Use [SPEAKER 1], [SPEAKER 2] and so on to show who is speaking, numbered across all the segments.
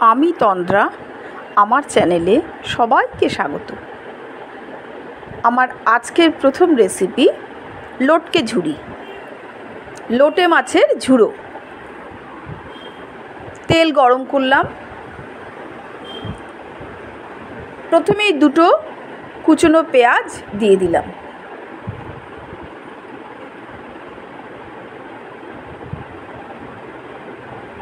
[SPEAKER 1] আমি তন্দ্রা, আমার চ্যানেলে সবাইকে স্বাগত। আমার আজকের প্রথম রেসিপি লটকে ঝুড়ি লোটে মাছের ঝুড়ো। তেল গরম করলাম। প্রথমেই দুটো কুচনো পেঁয়াজ দিয়ে দিলাম।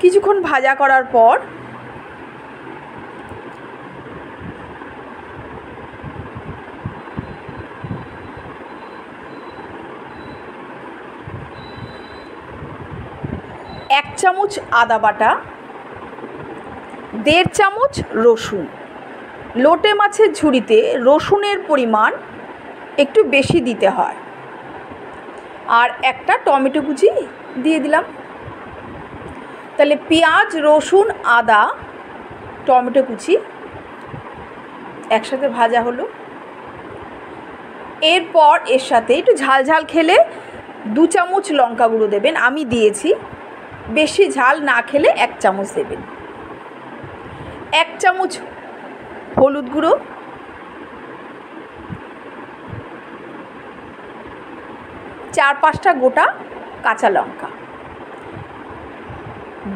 [SPEAKER 1] কিছুক্ষণ ভাজা করার পর এক চামচ আদা বাটা, দেড় চামচ রসুন। লোটে মাছের ঝুড়িতে রসুনের পরিমাণ একটু বেশি দিতে হয়। আর একটা টমেটো কুচি দিয়ে দিলাম। তাহলে পেঁয়াজ, রসুন, আদা, টমেটো কুচি একসাথে ভাজা হলো। এরপর এর সাথে একটু ঝাল ঝাল খেলে দু চামচ লঙ্কা গুঁড়ো দেবেন। আমি দিয়েছি বেশি ঝাল না খেলে এক চামচ দেবেন। এক চামচ হলুদ গুঁড়ো। চার পাঁচটা গোটা কাঁচা লঙ্কা।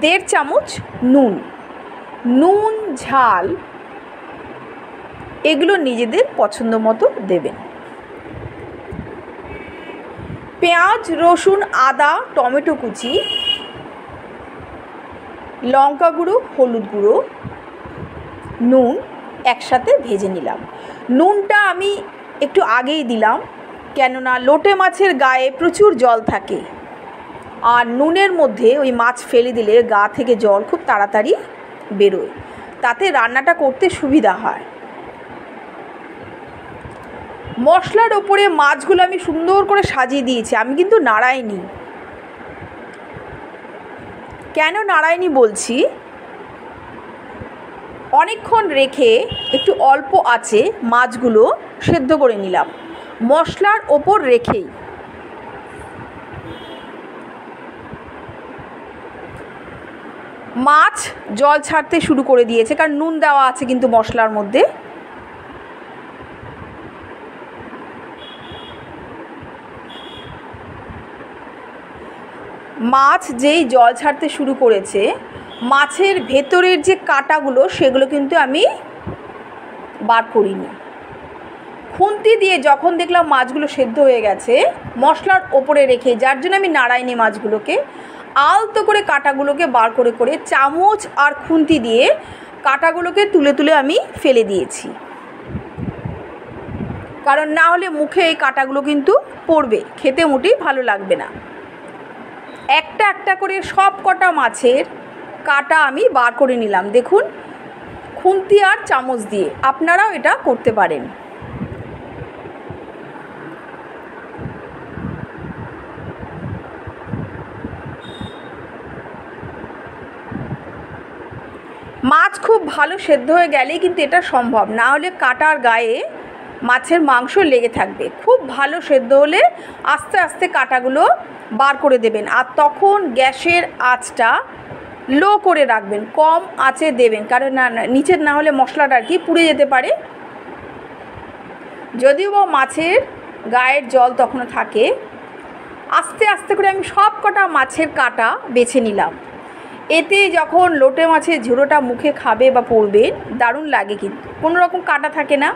[SPEAKER 1] দেড় চামচ নুন। নুন, ঝাল এগুলো নিজেদের পছন্দ মতো দেবেন। পেঁয়াজ, রসুন, আদা, টমেটো কুচি লঙ্কা গুঁড়ো, হলুদ গুঁড়ো, নুন একসাথে ভেজে নিলাম। নুনটা আমি একটু আগেই দিলাম, কেননা লোটে মাছের গায়ে প্রচুর জল থাকে। আর নুনের মধ্যে ওই মাছ ফেলে দিলে গা থেকে জল খুব তাড়াতাড়ি বেরোয়। তাতে রান্নাটা করতে সুবিধা হয়। মশলার ওপরে মাছগুলো আমি সুন্দর করে সাজিয়ে দিয়েছি, আমি কিন্তু নাড়াইনি। কেন নাড়াইনি বলছি? অনেকক্ষণ রেখে একটু অল্প আছে মাছগুলো সেদ্ধ করে নিলাম। মশলার ওপর রেখেই। মাছ জল ছাড়তে শুরু করে দিয়েছে, কারণ নুন দেওয়া আছে কিন্তু মশলার মধ্যে। মাছ যেই জল ছাড়তে শুরু করেছে, মাছের ভেতরের যে কাটাগুলো, সেগুলো কিন্তু আমি বার করিনি। খুন্তি দিয়ে যখন দেখলাম মাছগুলো সেদ্ধ হয়ে গেছে, মশলার ওপরে রেখে, যার জন্য আমি নাড়াইনি মাছগুলোকে, আলতো করে কাটাগুলোকে বার করে করে চামচ আর খুন্তি দিয়ে কাটাগুলোকে তুলে তুলে আমি ফেলে দিয়েছি। কারণ না হলে মুখে এই কাটাগুলো কিন্তু পড়বে, খেতে মোটেই ভালো লাগবে না। একটা একটা করে সব কটা মাছের কাটা আমি বার করে নিলাম। দেখুন, খুন্তি আর চামচ দিয়ে আপনারাও এটা করতে পারেন। মাছ খুব ভালো সেদ্ধ হয়ে গেলেই কিন্তু এটা সম্ভব। না হলে কাটার গায়ে মাছের মাংস লেগে থাকবে। খুব ভালো সেদ্ধ হলে আস্তে আস্তে কাটাগুলো বার করে দেবেন। আর তখন গ্যাসের আঁচটা লো করে রাখবেন, কম আঁচে দেবেন। কারণ না নিচের না হলে মশলাটা আর কি পুড়ে যেতে পারে। যদিও বা মাছের গায়ের জল তখনও থাকে, আস্তে আস্তে করে আমি সব কটা মাছের কাটা বেছে নিলাম। এতে যখন লোটে মাছের ঝুড়োটা মুখে খাবে বা পড়বে, দারুণ লাগে কিন্তু। কোনো রকম কাটা থাকে না।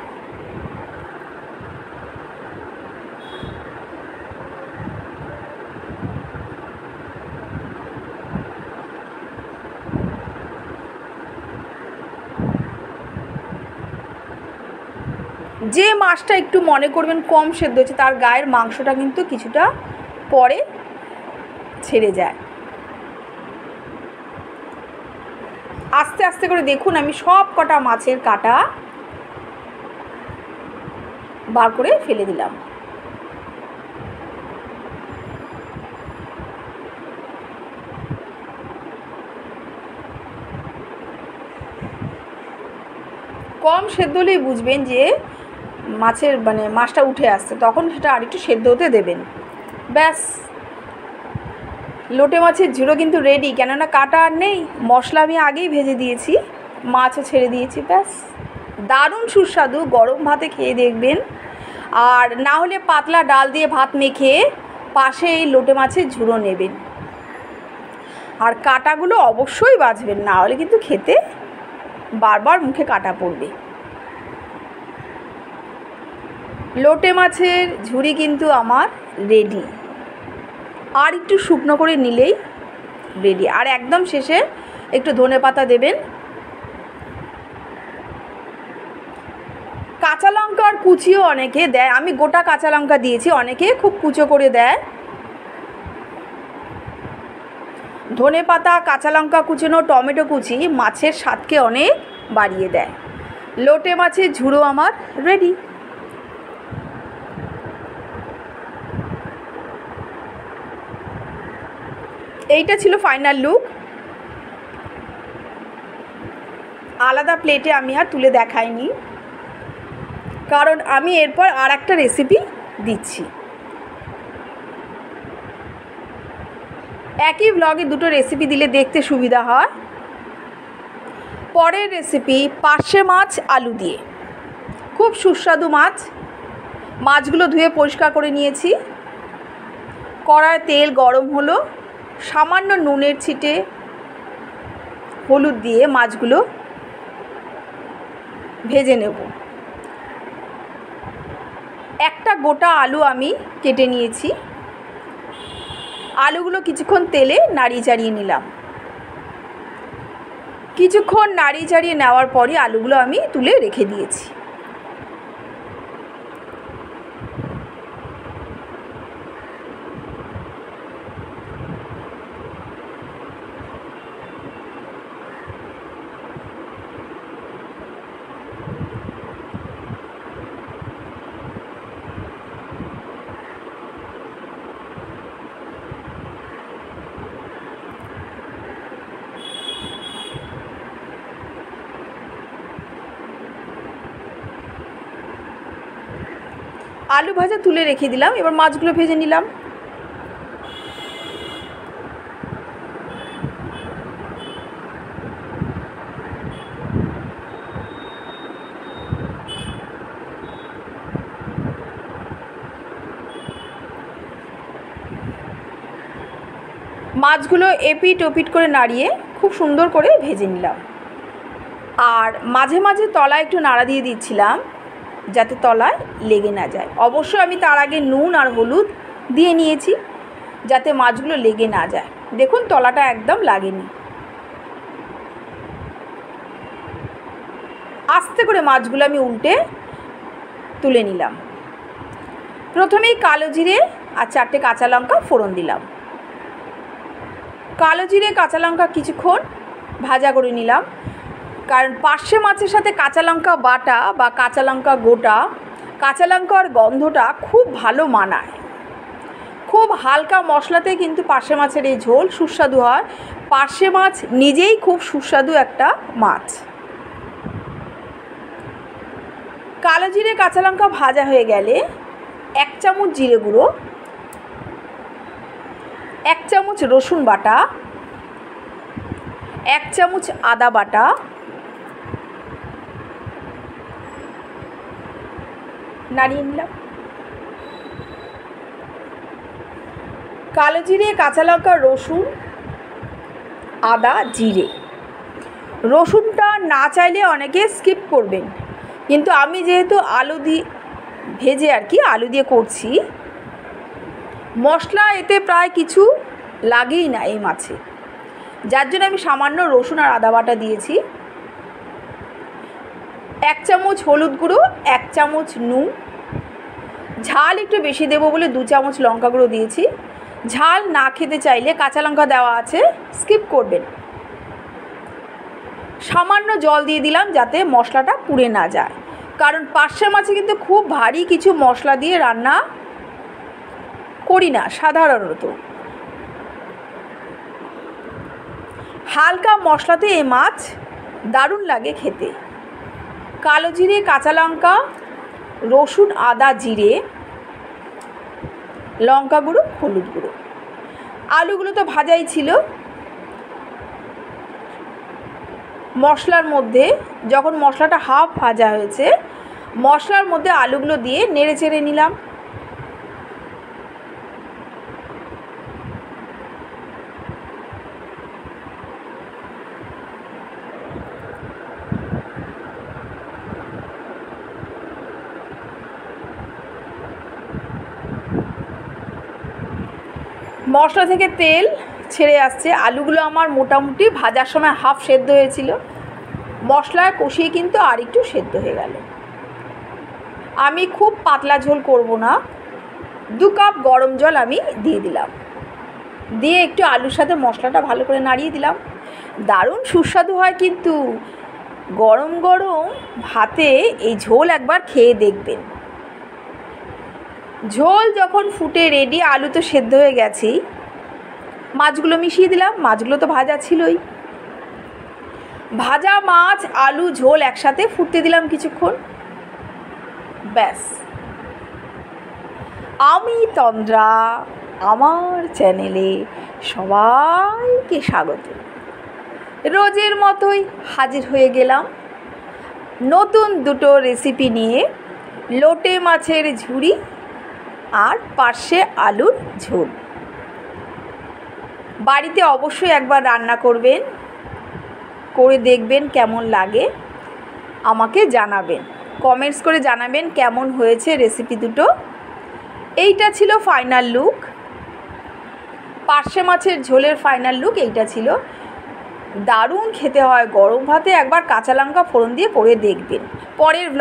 [SPEAKER 1] যে মাছটা একটু মনে করবেন কম সেদ্ধ হচ্ছে তার গায়ের মাংসটা কিন্তু কিছুটা পরে ছেড়ে যায়। আস্তে আস্তে করে দেখুন আমি সব কটা মাছের কাটা বার করে ফেলে দিলাম। কম সেদ্ধ হলেই বুঝবেন যে মাছের মানে মাছটা উঠে আসছে, তখন সেটা আরেকটু সেদ্ধ হতে দেবেন। ব্যাস। লোটে মাছের ঝুড়ো কিন্তু রেডি কেননা কাটা আর নেই, মশলা আমি আগেই ভেজে দিয়েছি, মাছও ছেড়ে দিয়েছি, ব্যাস। দারুণ সুস্বাদু, গরম ভাতে খেয়ে দেখবেন। আর না হলে পাতলা ডাল দিয়ে ভাত মেখে পাশে এই লোটে মাছের ঝুড়ো নেবেন। আর কাটাগুলো অবশ্যই বাজবেন, না হলে কিন্তু খেতে বারবার মুখে কাটা পড়বে। লোটে মাছের ঝুড়ি কিন্তু আমার রেডি আর একটু শুকনো করে নিলেই রেডি আর একদম শেষে একটু ধনে পাতা দেবেন। কাঁচা লঙ্কার কুচিও অনেকে দেয়। আমি গোটা কাঁচা লঙ্কা দিয়েছি, অনেকে খুব কুচো করে দেয়। ধনে পাতা, কাঁচা লঙ্কা কুচোনো, টমেটো কুচি মাছের স্বাদকে অনেক বাড়িয়ে দেয়। লোটে মাছের ঝুড়ো আমার রেডি এইটা ছিল ফাইনাল লুক আলাদা প্লেটে আমি আর তুলে দেখাইনি। কারণ আমি এরপর আর একটা রেসিপি দিচ্ছি। একই ব্লগে দুটো রেসিপি দিলে দেখতে সুবিধা হয়। পরের রেসিপি পার্শে মাছ, আলু দিয়ে। খুব সুস্বাদু মাছ। মাছগুলো ধুয়ে পরিষ্কার করে নিয়েছি। কড়ায় তেল গরম হলো। সামান্য নুনের ছিটে হলুদ দিয়ে মাছগুলো ভেজে নেব। একটা গোটা আলু আমি কেটে নিয়েছি। আলুগুলো কিছুক্ষণ তেলে নাড়িয়ে চাড়িয়ে নিলাম। কিছুক্ষণ নাড়িয়ে চাড়িয়ে নেওয়ার পরে আলুগুলো আমি তুলে রেখে দিয়েছি। আলু ভাজা তুলে রেখে দিলাম, এবার মাছগুলো ভেজে নিলাম। মাছগুলো এপিট ওপিট করে নাড়িয়ে খুব সুন্দর করে ভেজে নিলাম। আর মাঝে মাঝে তলায় একটু নাড়া দিয়ে দিচ্ছিলাম যাতে তলায় লেগে না যায়। অবশ্যই আমি তার আগে নুন আর হলুদ দিয়ে নিয়েছি, যাতে মাছগুলো লেগে না যায়। দেখুন, তলাটা একদম লাগেনি। আস্তে করে মাছগুলো আমি উল্টে তুলে নিলাম। প্রথমেই কালো জিরে আর চারটে কাঁচা লঙ্কা ফোড়ন দিলাম। কালো জিরে, কাঁচা লঙ্কা কিছুক্ষণ ভাজা করে নিলাম। কারণ পার্শে মাছের সাথে কাঁচা লঙ্কা বাটা বা কাঁচা লঙ্কা গোটা, কাঁচা লঙ্কার গন্ধটা খুব ভালো মানায়। খুব হালকা মশলাতে কিন্তু পার্শে মাছের এই ঝোল সুস্বাদু হয়। পার্শে মাছ নিজেই খুব সুস্বাদু একটা মাছ। কালো জিরে, কাঁচা লঙ্কা ভাজা হয়ে গেলে এক চামচ জিরে গুঁড়ো, এক চামচ রসুন বাটা, এক চামচ আদা বাটা নাড়িয়ে নিলাম। কালো জিরে, কাঁচা লঙ্কা, রসুন, আদা, জিরে। রসুনটা না চাইলে অনেকে স্কিপ করবেন। কিন্তু আমি যেহেতু আলু দিয়ে ভেজে আর কি আলু দিয়ে করছি, মশলা এতে প্রায় কিছু লাগেই না এই মাছে। যার জন্য আমি সামান্য রসুন আর আদা বাটা দিয়েছি। এক চামচ হলুদ গুঁড়ো, এক চামচ নুন। ঝাল একটু বেশি দেবো বলে দু চামচ লঙ্কা গুঁড়ো দিয়েছি। ঝাল না খেতে চাইলে কাঁচা লঙ্কা দেওয়া আছে, স্কিপ করবেন। সামান্য জল দিয়ে দিলাম যাতে মশলাটা পুড়ে না যায়। কারণ পার্শে মাছে কিন্তু খুব ভারী কিছু মশলা দিয়ে রান্না করি না, সাধারণত। হালকা মশলাতে এই মাছ দারুণ লাগে খেতে। কালো জিরে, কাঁচা লঙ্কা, রসুন, আদা জিরে, লঙ্কা গুঁড়ো, হলুদ গুঁড়ো। আলুগুলো তো ভাজাই ছিল। মশলার মধ্যে যখন মশলাটা হাফ ভাজা হয়েছে, মশলার মধ্যে আলুগুলো দিয়ে নেড়ে চেড়ে নিলাম। মশলা থেকে তেল ছেড়ে আসছে। আলুগুলো আমার মোটামুটি ভাজার সময় হাফ সেদ্ধ হয়েছিল। মশলায় কষিয়ে কিন্তু আর একটু সেদ্ধ হয়ে গেল। আমি খুব পাতলা ঝোল করব না। দু কাপ গরম জল আমি দিয়ে দিলাম। দিয়ে একটু আলুর সাথে মশলাটা ভালো করে নাড়িয়ে দিলাম। দারুণ সুস্বাদু হয় কিন্তু। গরম গরম ভাতে এই ঝোল একবার খেয়ে দেখবেন। ঝোল যখন ফুটে রেডি আলু তো সেদ্ধ হয়ে গেছেই। মাছগুলো মিশিয়ে দিলাম, মাছগুলো তো ভাজা ছিলই। ভাজা, মাছ, আলু, ঝোল একসাথে ফুটতে দিলাম কিছুক্ষণ। ব্যাস। আমি তন্দ্রা, আমার চ্যানেলে সবাইকে স্বাগত। রোজের মতোই হাজির হয়ে গেলাম নতুন দুটো রেসিপি নিয়ে। লোটে মাছের ঝুড়ি আর পার্শ্বে আলুর ঝোল। বাড়িতে অবশ্যই একবার রান্না করবেন, করে দেখবেন কেমন লাগে, আমাকে জানাবেন। কমেন্টস করে জানাবেন কেমন হয়েছে রেসিপি দুটো। এইটা ছিল ফাইনাল লুক পার্শে মাছের ঝোলের ফাইনাল লুক এইটা ছিল। দারুণ খেতে হয়, গরম ভাতে একবার কাঁচা লঙ্কা ফোড়ন দিয়ে করে দেখবেন। পরের ব্লগ